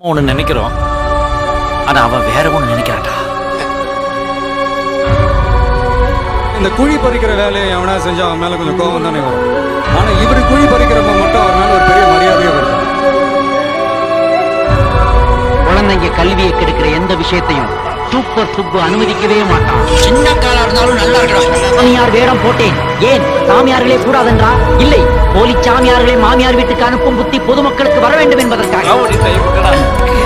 ஒண்ணு நினைக்கிறோம். ஆனா அவ வேற ஒண்ணு நினைக்கிறாடா இந்த குழி பறிக்கிற வேலையை எவனா செஞ்சா அவன் மேல கொஞ்சம் கோபம் தானே வரும். ஆனா இவர் குழி பறிக்கிறப்ப மட்டும் அவர் மேல ஒரு பெரிய மரியாதையே வருது குழந்தைங்க கல்வியை கெடுக்கிற எந்த விஷயத்தையும் சூப்பர் சுப்பு அனுமதிக்கவே மாட்டான். சின்ன காலா இருந்தாலும் நல்லா இருக்கணும் சாமியார் வேடம் போட்டேன். ஏன்? சாமியார்களே கூடாதென்றா? இல்லை. போலி சாமியார்களை மாமியார் வீட்டுக்கு அனுப்பும் புத்தி பொதுமக்களுக்கு வர வேண்டும் Vamos, Nita tá aí, vou